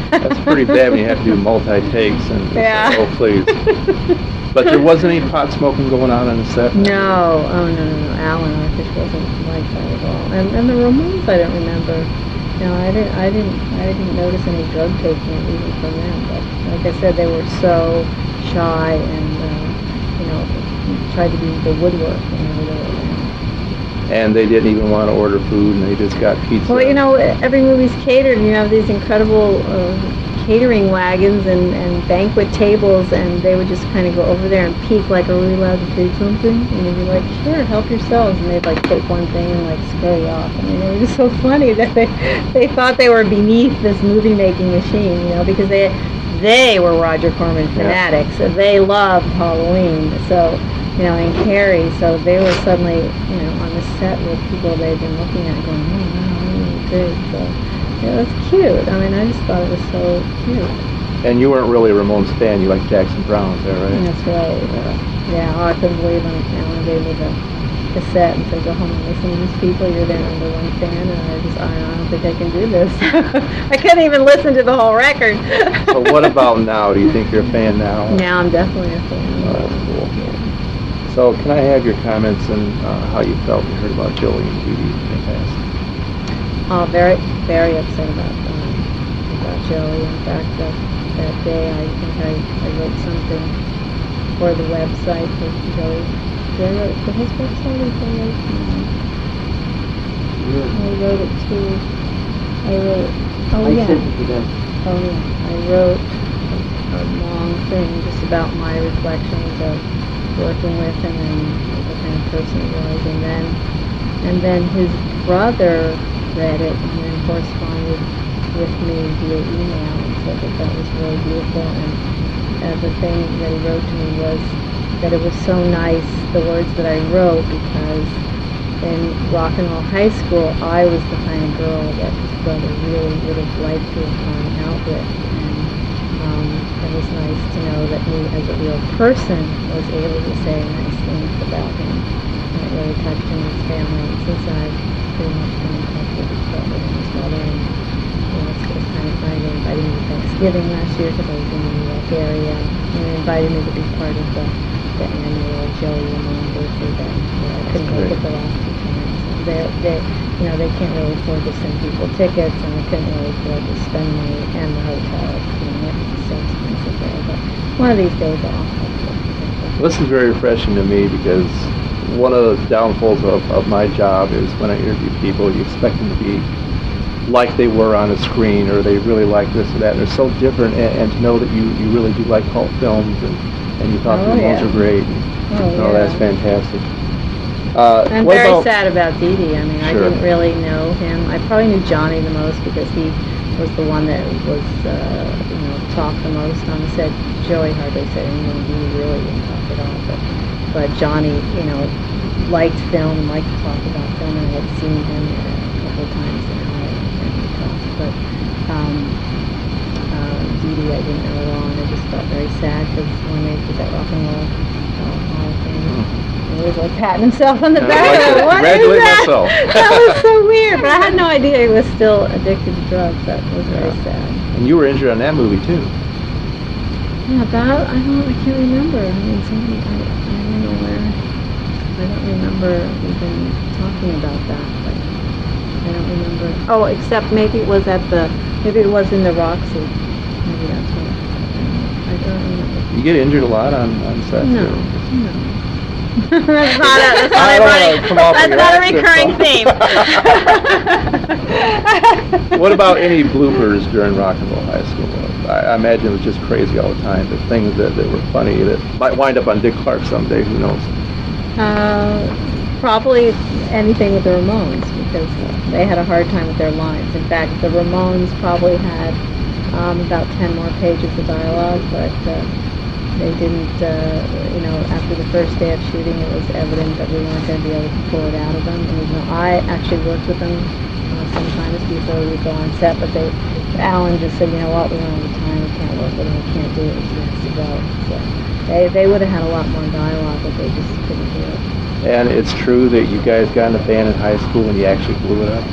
S1: That's pretty bad when you have to do multi-takes and, it's like,
S2: Yeah.
S1: oh, please. But there wasn't any pot smoking going on on the set?
S2: no, oh no, no, no. Allan Arkush wasn't like that at all. And and the Ramones, I don't remember. No, I didn't. I didn't. I didn't notice any drug taking even from them. But like I said, they were so shy and uh, you know tried to be the woodwork whenever they were around.
S1: and they didn't even want to order food, and they just got pizza.
S2: Well, you know, every movie's catered, and you have these incredible uh, catering wagons and, and banquet tables, and they would just kind of go over there and peek, like, are we allowed to take something? And they'd be like, sure, help yourselves. And they'd, like, take one thing and, like, scurry off. I mean, it was so funny that they, they thought they were beneath this movie-making machine, you know, because they, they were Roger Corman fanatics. And they loved Halloween. So, you know, and Carrie, so they were suddenly, you know, on the set with people they'd been looking at going, oh, wow, really good. So it was cute. I mean, I just thought it was so cute.
S1: And you weren't really a Ramones fan. You liked Jackson Browne, is that right?
S2: That's right.
S1: Yeah.
S2: Yeah, oh, I couldn't believe when Alan gave me the cassette and said, go home and listen to these people. You're their number one fan. And I just, I don't think I can do this. I couldn't even listen to the whole record.
S1: but what about now? Do you think you're a fan now?
S2: Now I'm definitely a fan.
S1: Oh, that's cool. So can I have your comments on uh, how you felt when you heard about Joey and Judy in
S2: Oh, very, very upset about um, about Joey. In fact, that that day, I think I, I wrote something for the website for Joey. Did I write for his website or for yours? I wrote it to. I wrote. Oh
S4: I
S2: yeah.
S4: sent it to them.
S2: Oh yeah. I wrote a, a long thing just about my reflections of working with him and the kind of person he was, and then and then his brother read it and then corresponded with me via email and said that that was really beautiful. And uh, the thing that he wrote to me was that it was so nice, the words that I wrote, because in rock and roll high school, I was the kind of girl that his brother really would have liked to have gone out with. And um, it was nice to know that me, as a real person, was able to say nice things about him. And it really touched him and his family. Since I've pretty much been in touch with his brother and and you know, it's, it's kind of funny. They invited me to Thanksgiving last year because I was in the New York area, and they invited me to be part of the, the annual Joey Ramone birthday that you know, I couldn't make it the last two times. They, they, you know, they can't really afford to send people tickets, and they couldn't really afford to spend money and the hotel. You know, it's so expensive there. But one of these days, I'll. I'll
S1: This is very refreshing to me because one of the downfalls of, of my job is when I interview people, you expect them to be like they were on a screen or they really like this or that. And they're so different. And, and to know that you, you really do like cult films and, and you thought
S2: Oh,
S1: the
S2: yeah.
S1: were great. And,
S2: Oh,
S1: no, that's fantastic. Uh,
S2: I'm very
S1: about,
S2: sad about Dee Dee. I mean, I didn't really know him. I probably knew Johnny the most because he was the one that was, uh, you know, talked the most on the set. Joey hardly said anything. Dee Dee really didn't talk at all. But, but Johnny, you know, liked film, liked to talk about film, and I had seen him a couple of times in LA and he talked. But um, uh, Dee Dee, I didn't know at all, and I just felt very sad because when they did that rock and roll uh, Hall of Fame, he was like patting himself on the back.
S1: like
S2: What is that?
S1: myself.
S2: that was so weird, but I had no idea he was still addicted to drugs. That was very sad.
S1: and you were injured on that movie too.
S2: Yeah, that I don't. I can't remember. I mean, somebody. I, I don't know where. I don't remember even talking about that. But I don't remember. Oh, except maybe it was at the. Maybe it was in the Roxy. Maybe that's what. I don't remember.
S1: You get injured a lot on, on set
S2: No,
S1: too.
S2: no. that's not a, that's not
S1: I
S2: a
S1: don't
S2: running,
S1: wanna come off
S2: that's not a recurring theme.
S1: What about any bloopers during Rock and Roll High School? I, I imagine it was just crazy all the time. The things that, that were funny that might wind up on Dick Clark someday. Who knows?
S2: Uh, probably anything with the Ramones because they had a hard time with their lines. In fact, the Ramones probably had um, about 10 more pages of dialogue, but uh, they didn't, uh, you know, after the first day of shooting, it was evident that we weren't going to be able to pull it out of them. And, you know, I actually worked with them uh, sometimes before we go on set, but they, Alan just said, you know what, we don't have the time, we can't work with him, we can't do it, he has to go. So they, they would have had a lot more dialogue, but they just couldn't it.
S1: And it's true that you guys got in a band in high school and you actually blew it up.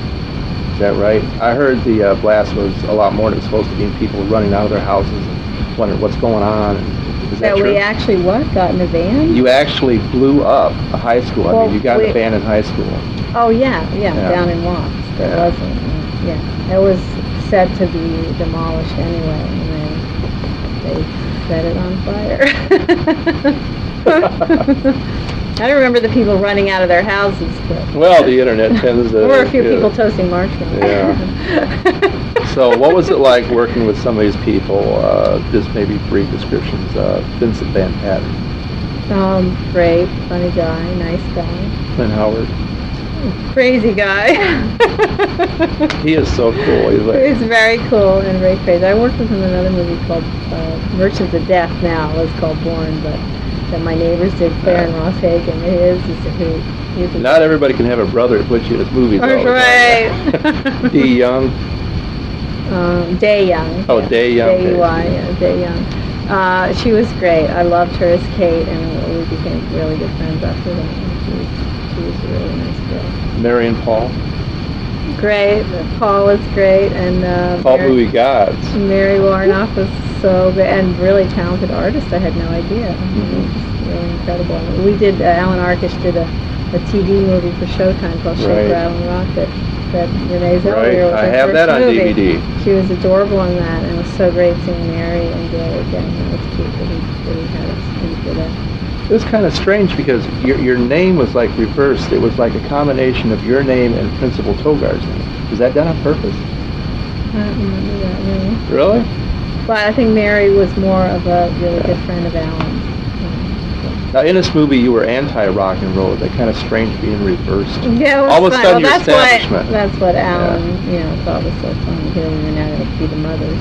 S1: Is that right? I heard the uh, blast was a lot more than supposed to be people running out of their houses and wondering what's going on. Is that
S2: That we actually what, got in a van?
S1: you actually blew up a high school. I mean, you got in a band in high school.
S2: Oh, yeah, yeah,
S1: Yeah.
S2: down in Watts. There
S1: Yeah.
S2: wasn't, yeah. It was set to be demolished anyway, and then they set it on fire. I don't remember the people running out of their houses, but.
S1: Well, the internet tends to.
S2: There were a few
S1: yeah.
S2: people toasting marshmallows.
S1: Yeah. So what was it like working with some of these people? Uh, just maybe brief descriptions. Uh, Vincent Van Patten,
S2: Um, great, funny guy, nice guy,
S1: Clint Howard.
S2: crazy guy.
S1: He is so cool. He's like,
S2: He's very cool and very crazy. I worked with him in another movie called uh, Merchants of Death. Now it was called Born, but that my neighbors did. Claire and Ross Hagen. He is. A hoot. He's a
S1: not everybody can have a brother that puts you in his movies. all the
S2: That's
S1: time.
S2: right.
S1: D. Young.
S2: Um, Dey Young.
S1: Oh,
S2: yeah.
S1: Dey Young,
S2: Day
S1: okay.
S2: Y, yeah, Dey Young. Uh, she was great. I loved her as Kate, and we became really good friends after that. And she was, she was a really nice girl.
S1: Marion Paul.
S2: Great. Paul was great, and uh,
S1: Paul
S2: Mary,
S1: Movie Gods.
S2: Mary Woronov was so and really talented artist. I had no idea.
S1: Mhm.
S2: Just really incredible. We did. Uh, Allan Arkush did a, a TV movie for Showtime called
S1: Right.
S2: Rattle, and Rock that that Renee Zellweger
S1: Right,
S2: was
S1: I have
S2: first
S1: that on
S2: movie.
S1: DVD.
S2: She was adorable in that, and it was so great seeing Mary and Gary again. It was cute that he, that he had us in for that.
S1: It was kind of strange because your, your name was like reversed. It was like a combination of your name and Principal Togar's name. Was that done on purpose?
S2: I don't remember that really.
S1: Really?
S2: But I think Mary was more of a really good friend of Alan's. Um,
S1: Now, in this movie, you were anti-rock and roll. That kind of strange being reversed.
S2: Yeah, it was
S1: All of a sudden,
S2: well, that's what
S1: establishment.
S2: that's what Alan, you know, thought was so funny. Here we were now going to be the mothers.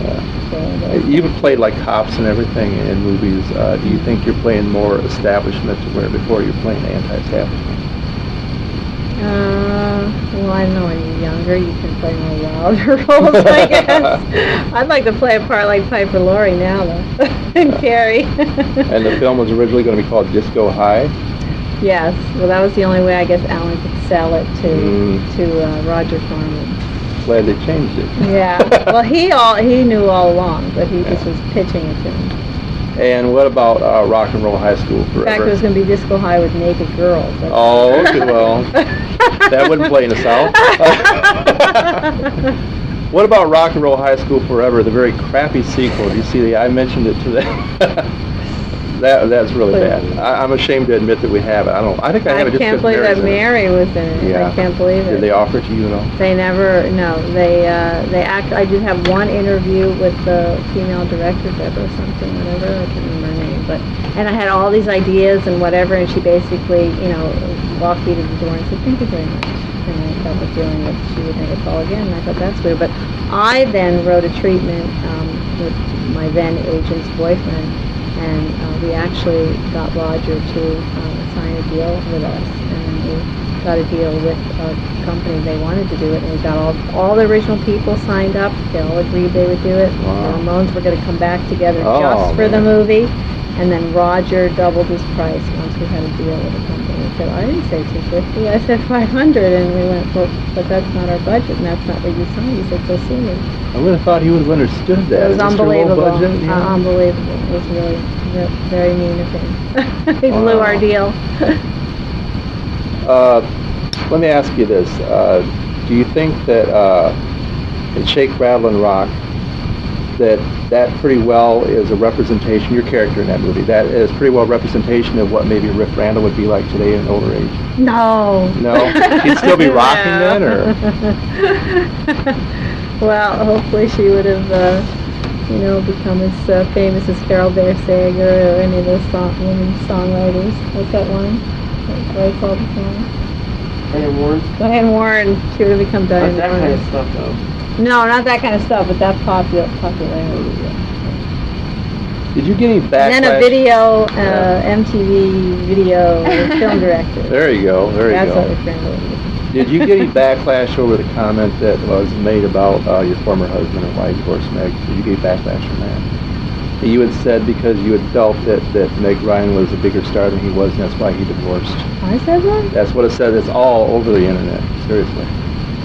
S1: Yeah.
S2: So
S1: You've played like cops and everything in movies. Uh, do you think you're playing more establishment to where before you're playing anti-establishment?
S2: Uh, well, I don't know. When you're younger, you can play more wilder roles, I guess. I'd like to play a part like Piper Laurie now, though, and Carrie.
S1: And the film was originally going to be called Disco High.
S2: Yes. Well, that was the only way I guess Alan could sell it to
S1: Mm.
S2: to uh, Roger Corman.
S1: Glad they changed it.
S2: Yeah. well, he all he knew all along, but he just was pitching it to him.
S1: And what about uh, Rock and Roll High School
S2: In fact,
S1: Forever?
S2: it was going to be Disco High with naked girls. That's-
S1: Oh, okay, well, that wouldn't play in the South. What about Rock and Roll High School Forever, the very crappy sequel? Do you see the? I mentioned it to them. that that's really bad. I, I'm ashamed to admit that we have it. I don't. I think I have
S2: I
S1: it just
S2: can't
S1: because
S2: believe that
S1: Mary's in it.
S2: Mary was in it.
S1: Yeah.
S2: I can't believe it.
S1: Did they offer it to you all?
S2: They never, no, they, uh, they act, I did have one interview with the female director, Deborah something, whatever, I can't remember her name, but, and I had all these ideas and whatever, and she basically, you know, walked me to the door and said, thank you very much. And I felt a feeling that she would never call again, and I thought that's weird, but I then wrote a treatment, um, with my then agent's boyfriend, and, uh, we actually got Roger to, um, sign a deal with us, and we got a deal with a company, they wanted to do it, and we got all, all the original people signed up, they all agreed they would do it.
S1: Wow.
S2: The Ramones were gonna come back together
S1: Oh,
S2: just for the movie, and then Roger doubled his price once we had a deal with the company. Said, I didn't say two fifty, I said five hundred, and we went, well, but that's not our budget, and that's not what you signed, he said, so sue me.
S1: I would have thought he would have understood that.
S2: It was unbelievable,
S1: budget, you know?
S2: Uh, unbelievable, it was really, ve- very mean of him. He blew our deal.
S1: Uh, let me ask you this: uh, Do you think that uh, in Shake, Rattle, and Rock, that that pretty well is a representation? Your character in that movie that is pretty well representation of what maybe Riff Randall would be like today in an older age.
S2: No.
S1: No? He'd still be rocking then, or?
S2: well, hopefully she would have, uh, you know, become as uh, famous as Carole Bayer Sager or any of those song- women songwriters. What's that one? That writes all the songs.
S4: Diane Warren.
S2: Diane Warren. She would have become
S4: Not
S2: Diane
S4: that
S2: Warren.
S4: kind of stuff, though.
S2: No, not that kind of stuff, but that popular popularity.
S1: Did you get any backlash?
S2: And then a video, uh,
S1: Yeah.
S2: MTV video film director.
S1: There you go. There you
S2: That's
S1: go.
S2: what Riff Randall.
S1: Did you get any backlash over the comment that was made about uh, your former husband and why you divorced Meg? Did you get backlash from that? You had said because you had felt that, that Meg Ryan was a bigger star than he was, and that's why he divorced.
S2: I said that?
S1: That's what it said. It's all over the internet. Seriously.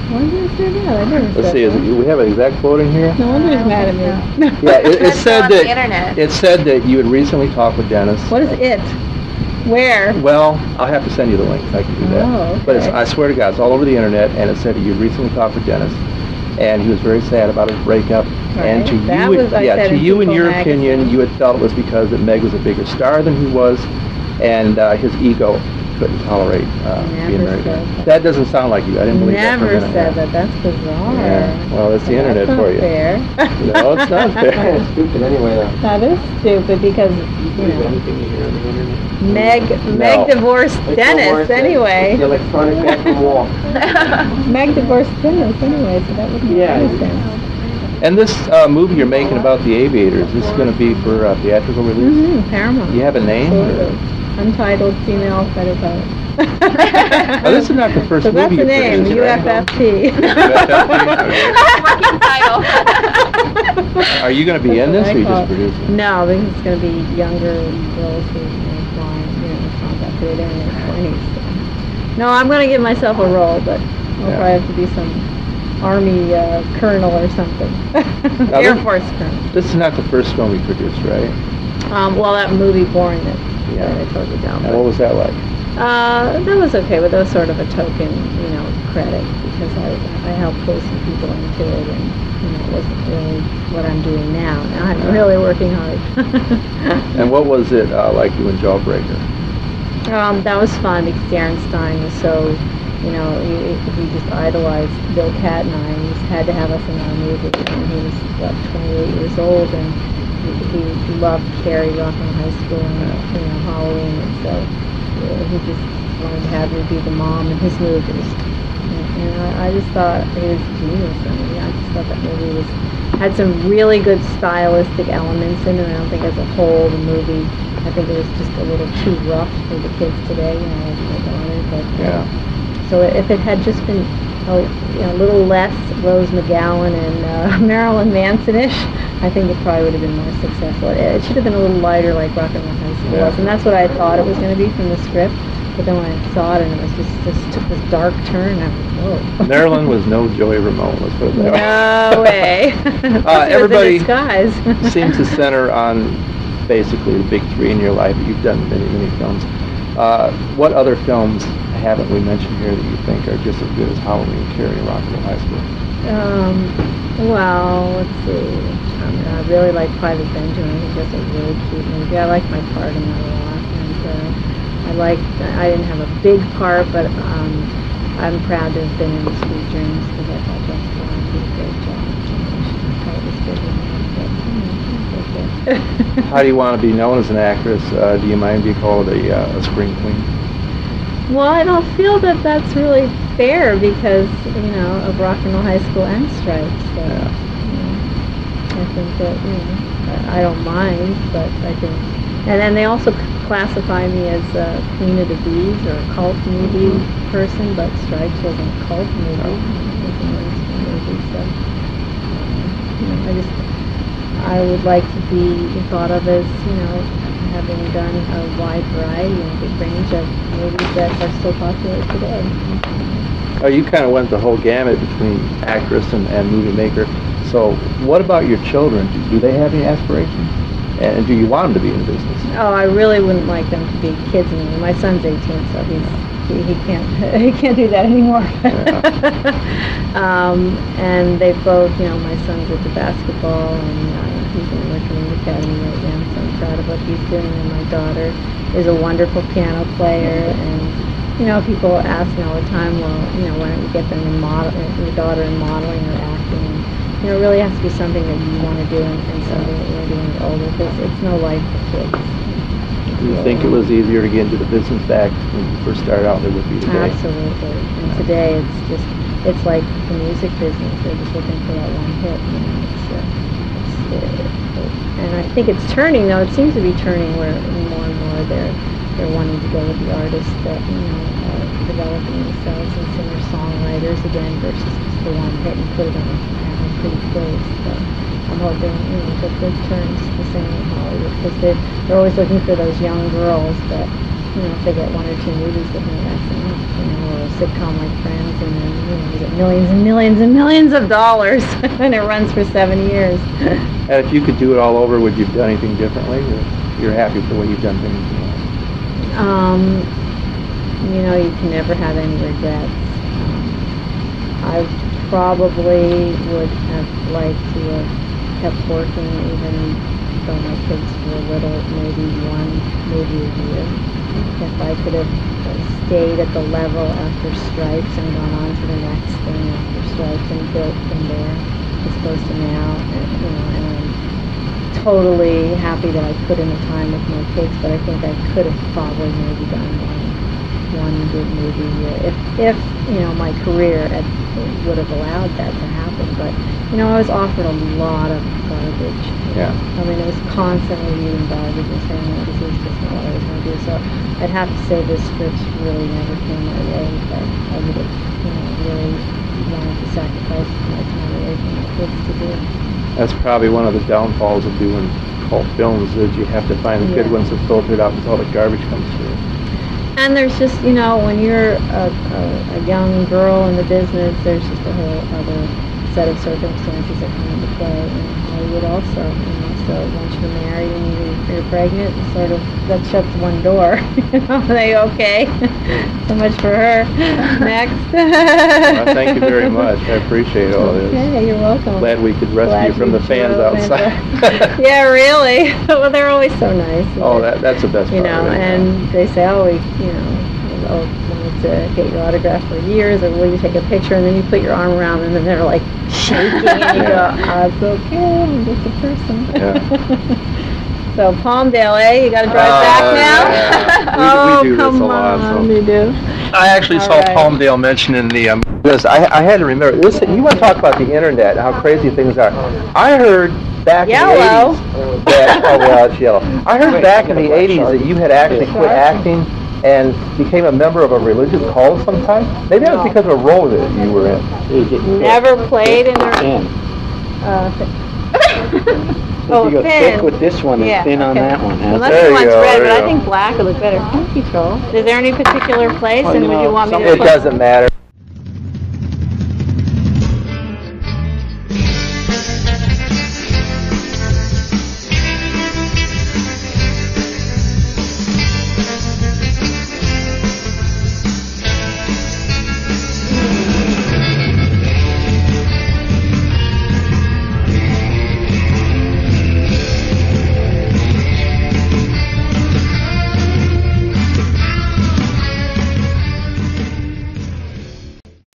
S2: Why did I say that? I never
S1: Let's see. Is it, we have an exact quote in here.
S2: No wonder he's mad at me.
S1: Yeah, it, it
S3: That's
S1: said
S3: on the
S1: that
S3: internet.
S1: it said that you had recently talked with Dennis.
S2: What is it? Where?
S1: Well, I'll have to send you the link. I can do that.
S2: Oh,
S1: But it's,
S2: okay.
S1: I swear to God, it's all over the internet, and it said that you recently talked with Dennis, and he was very sad about his breakup. And to
S2: Right. That
S1: you,
S2: was- I
S1: yeah,
S2: said
S1: to
S2: in
S1: you, in
S2: People
S1: your
S2: magazine.
S1: opinion, you had felt it was because that Meg was a bigger star than he was, and uh, his ego couldn't tolerate uh, being married.
S2: said that.
S1: That doesn't sound like you. I didn't believe that for a
S2: Never
S1: minute.
S2: said that. That's bizarre.
S1: Yeah, well, it's the
S2: That's
S1: internet for you.
S2: Fair.
S1: No, it's not fair.
S4: Kind of stupid anyway, though.
S2: that is stupid because
S4: You
S2: you know
S4: anything you hear on the internet?
S2: Meg
S1: No.
S2: Meg divorced
S4: It's the
S2: Dennis
S4: worst, The
S2: anyway.
S4: electronic bathroom wall.
S2: Meg divorced Dennis anyway, so that wouldn't
S4: Yeah.
S2: make any sense.
S1: And this uh, movie you're making about the aviators, this is going to be for uh, theatrical release?
S2: Mm-hmm. Paramount.
S1: You have a name? Or-
S2: Absolutely. Untitled female fighter pilot.
S1: Oh, this is not the first
S2: so
S1: movie
S2: that's the
S1: you've
S2: name,
S1: produced, right?
S2: UFFP.
S3: Working title.
S1: Are you going to be in this,
S2: That's
S1: or
S2: what
S1: you just producing?
S2: No, because it's going to be younger girls who are flying, you know, combat through their in their twenties. No, I'm going to give myself a role, but I'll
S1: Yeah.
S2: probably have to be some army uh, colonel or something. Air
S1: this-
S2: Force colonel.
S1: This is not the first film we produced, right?
S2: Um, well, that movie Born that,
S1: Yeah.
S2: that I told you about.
S1: And what was that like?
S2: Uh, that was okay, but that was sort of a token, you know, credit because I, I helped pull some people into it and, you know, it wasn't really what I'm doing now. Now I'm really working hard.
S1: And what was it uh, like doing Jawbreaker?
S2: um, that was fun because Darren Stein was so, you know, he, he just idolized Bill Cat and I and he had to have us in our movie. And he was, what, 28 years old and he, loved Carrie Rockland High School and, you know, Halloween and so uh, he just wanted to have me be the mom in his movies. And, and I, I just thought he was genius. I mean, I just thought that movie was had some really good stylistic elements in it. I don't think as a whole the movie. I think it was just a little too rough for the kids today. You know, my daughter. But uh,
S1: Yeah.
S2: so if it had just been a, you know, a little less Rose McGowan and uh, Marilyn Manson-ish, I think it probably would have been more successful. It, it should have been a little lighter like Rock and Roll High School
S1: Yeah.
S2: was, and that's what I thought it was going to be from the script. But then when I saw it and it was just, just took this dark turn, I was, whoa.
S1: Marilyn was no Joey Ramone, let's put it that way.
S2: No way.
S1: Uh, everybody seems to center on basically the big three in your life. You've done many, many films. Uh, what other films haven't we mentioned here that you think are just as good as Halloween, Carrie, and Rock and Roll High School?
S2: Um, well, let's see. Um, I really like Private Benjamin. I think that's a really cute movie. I like my part in that a lot, and uh, I liked. I didn't have a big part, but um, I'm proud to have been in Sweet Dreams because I thought Jessica Lange did a great job. I thought it was good enough, but you know, it's okay.
S1: How do you want to be known as an actress? Uh, do you mind being called a, uh, a screen queen?
S2: Well, I don't feel that that's really fair because, you know, of Rock and Roll High School and Stripes. So,
S1: Yeah.
S2: you know, I think that, you know, I don't mind, but I think, and then they also classify me as a Queen of the Bees or a cult movie mm-hmm. person, but Stripes wasn't a cult movie. It was a movie, so, you know, I just, I would like to be thought of as, you know, having done a wide variety and big range of movies that are still popular today. Mm-hmm.
S1: Oh, you kind of went the whole gamut between actress and, and movie maker. So, what about your children? Do, do they have any aspirations? And do you want them to be in the business?
S2: Oh, I really wouldn't like them to be kids anymore. My son's 18, so he's he, he can't he can't do that anymore. um, and they both, you know, my son's into basketball and uh, he's in the Richmond Academy right now, so I'm proud of what he's doing. And my daughter is a wonderful piano player, and you know, people ask me all the time, well, you know, why don't you get them in model, your daughter in modeling or acting? And, you know, it really has to be something that you want to do and, and something that you want to do when you're older, because it's no life for kids.
S1: Do you think it was easier to get into the business back when you first started out than it would be today?
S2: Absolutely. And today it's just, it's like the music business. They're just looking for that one hit. You know, it's, uh, it's, uh, and I think it's turning though. It seems to be turning where more and more they're they're wanting to go with the artists that you know are developing themselves and singer songwriters again versus just the one hit and put it on pretty place. So I'm hoping you know that this turns the same in Hollywood because they're they're always looking for those young girls that you know if they get one or two movies that may that's enough, you know, or a sitcom like Friends, and then you know you get millions and millions and millions of dollars, and it runs for seven years.
S1: And if you could do it all over, would you have done anything differently? Or you're happy with the way you've done things? you know?
S2: Um, you know, you can never have any regrets. Um, I probably would have liked to have kept working even though my kids were little, maybe one maybe a year. if I could have stayed at the level after stripes and gone on to the next thing after stripes and built from there as opposed to now, and, you know, and totally happy that I put in the time with my kids, but I think I could have probably maybe done one, one good movie a year, if, if, you know, my career at, would have allowed that to happen, but, you know, I was offered a lot of garbage.
S1: Yeah.
S2: I mean, it was constantly reading garbage and saying, no, this is just not what I was gonna do, so I'd have to say this script really never came my way, but I would have, you know, really wanted to sacrifice my time away from my kids to do it.
S1: That's probably one of the downfalls of doing cult films is you have to find the good ones to filter it out until the garbage comes through.
S2: And there's just, you know, when you're a, a, a young girl in the business, there's just a whole other set of circumstances that come into play in Hollywood also. You know, so once you're married and you, you're pregnant, sort of that shuts one door. you know, they okay. so much for her. Next.
S1: Well, thank you very much. I appreciate all this.
S2: Okay, you're welcome.
S1: Glad we could rescue
S2: Glad
S1: you from the fans outside.
S2: yeah, really. well, they're always so nice.
S1: Oh, that, that's the best
S2: you
S1: part.
S2: know, and they say, oh, we, you know, oh, wanted to get your autograph for years, or will you take a picture? And then you put your arm around them, and they're like shaking, and you
S1: Yeah.
S2: go, oh, it's okay, I'm just a person.
S1: Yeah.
S2: so Palmdale, eh? You got to drive
S1: Oh,
S2: back
S1: yeah.
S2: now?
S1: We- we
S2: oh,
S1: do this
S2: come
S1: a lot,
S2: on,
S1: so-
S2: you do.
S1: I actually
S2: All
S1: saw
S2: right.
S1: Palmdale in the, um, this, I, I had to remember, listen, you want to talk about the internet, how crazy things are. I heard back in the
S2: Yellow.
S1: 80s. that- oh, well, it's yellow. I heard
S4: Wait,
S1: back in the 80s that you had actually quit acting and became a member of a religious cult sometime. Maybe that was
S2: No.
S1: because of a role that you were in.
S2: Never played in a.
S5: Thin.
S2: Uh, oh,
S5: You go
S2: thin.
S5: thick with this one
S2: Yeah,
S5: and thin on
S2: okay.
S5: that one. huh?
S2: Unless
S1: There
S2: you
S1: you
S2: want
S1: go,
S2: red,
S1: there
S2: but
S1: you
S2: I think black would look better. Thank you, Joel. Is there any particular place,
S5: Well,
S2: and
S5: you
S2: would you want me to?
S1: It
S2: put-
S1: doesn't matter.